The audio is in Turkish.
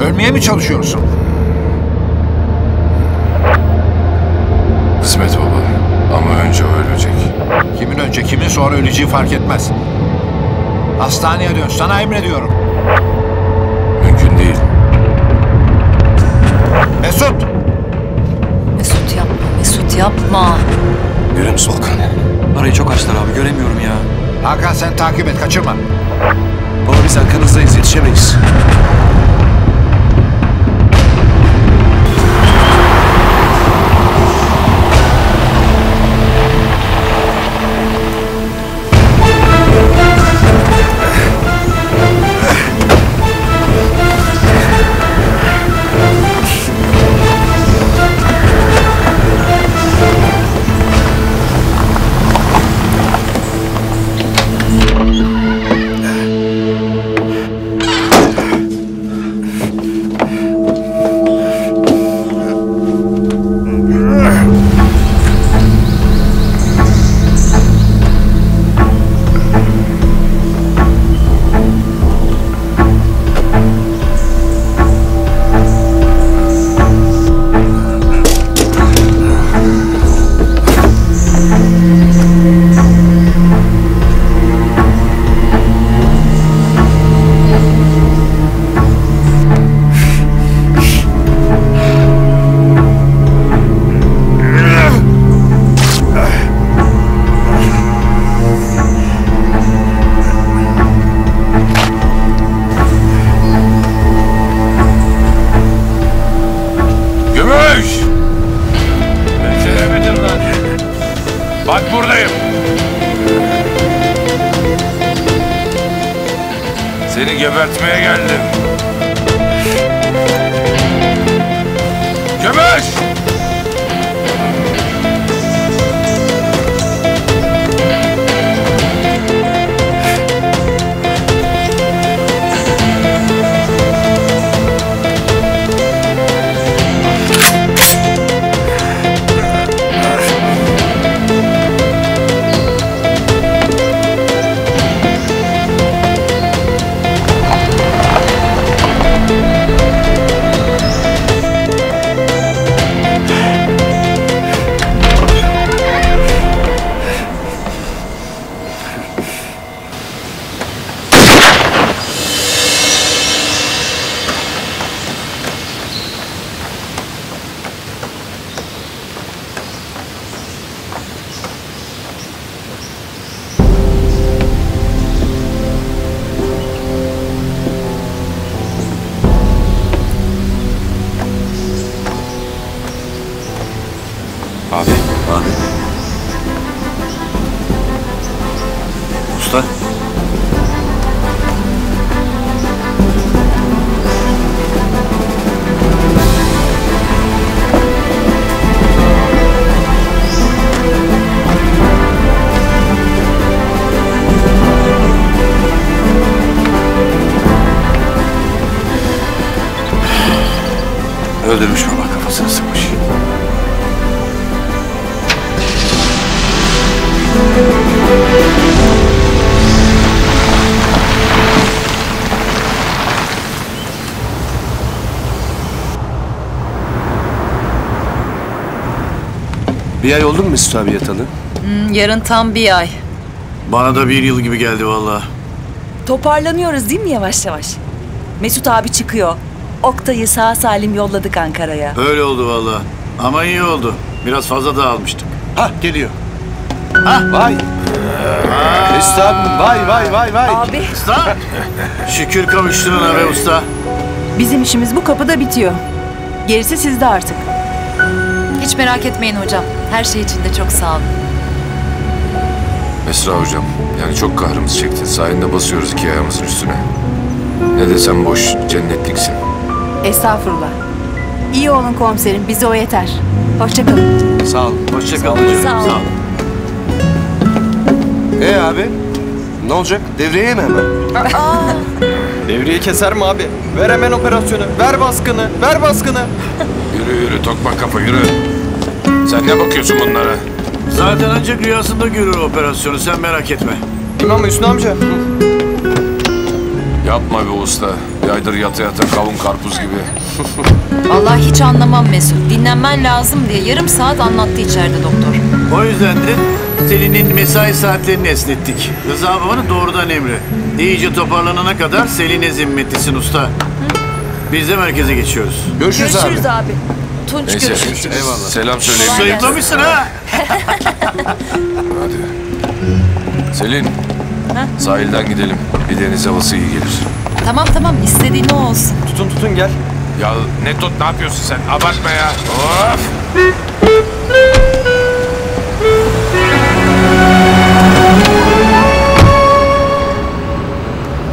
vermeye mi çalışıyorsun? Kısmet baba. Ama önce o ölecek. Kimin önce kimin sonra öleceği fark etmez. Hastaneye dön sana emrediyorum. Mümkün değil. Mesut! Mesut yapma, Mesut yapma. Görüyor musun Volkan? Parayı çok açtılar abi göremiyorum ya. Hakan sen takip et kaçırma. ორი საქარელზე იზიდ შემის Gümüş! Beceremedim lan. Bak buradayım. Seni gebertmeye geldim. Abi. Usta. Öldürmüş baba Bir ay oldu mu Mesut abi yatalı? Hmm, yarın tam bir ay. Bana da bir yıl gibi geldi vallahi. Toparlanıyoruz değil mi yavaş yavaş? Mesut abi çıkıyor. Oktay'ı sağ salim yolladık Ankara'ya. Öyle oldu vallahi. Ama iyi oldu. Biraz fazla dağılmıştık. Hah geliyor. Vay. Mesut abi vay vay vay vay. Abi Usta. Şükür kavuşturana be usta. bizim işimiz bu kapıda bitiyor. Gerisi sizde artık. Hiç merak etmeyin hocam. Her şey için de çok sağ olun. Esra hocam, yani çok kahrımız çektin. Sayende basıyoruz iki ayağımızın üstüne. Ne desem boş, cennetliksin. Estağfurullah. İyi olun komiserim, bize o yeter. Hoşçakalın. Sağ ol. Hoşça kal hocam. Sağ ol. Sağ ol. E abi ne olacak? Devreye mi hemen? Devriye keser mi abi? Ver hemen operasyonu. Ver baskını. Ver baskını. Yürü yürü, tokmak kafa yürü. Sen ne bakıyorsun bunlara? Zaten ancak rüyasında görür operasyonu sen merak etme. İmam Hüsnü amca. Yapma be usta. Yaydır yata yata kavun karpuz gibi. Vallahi hiç anlamam Mesut. Dinlenmen lazım diye yarım saat anlattı içeride doktor. O yüzden de Selin'in mesai saatlerini esnettik. Rıza babanın doğrudan emri. İyice toparlanana kadar Selin'e zimmetlisin usta. Biz de merkeze geçiyoruz. Görüşürüz, Görüşürüz abi. abi. Tunç Neyse. görüşürüz. Eyvallah. Selam söyleyin. Sayıklamışsın ha. Hadi. Selin. Sahilden gidelim. Bir deniz havası iyi gelir. Tamam tamam istediğin o olsun. Tutun tutun gel. Ya ne tut ne yapıyorsun sen? Abartma ya. Of.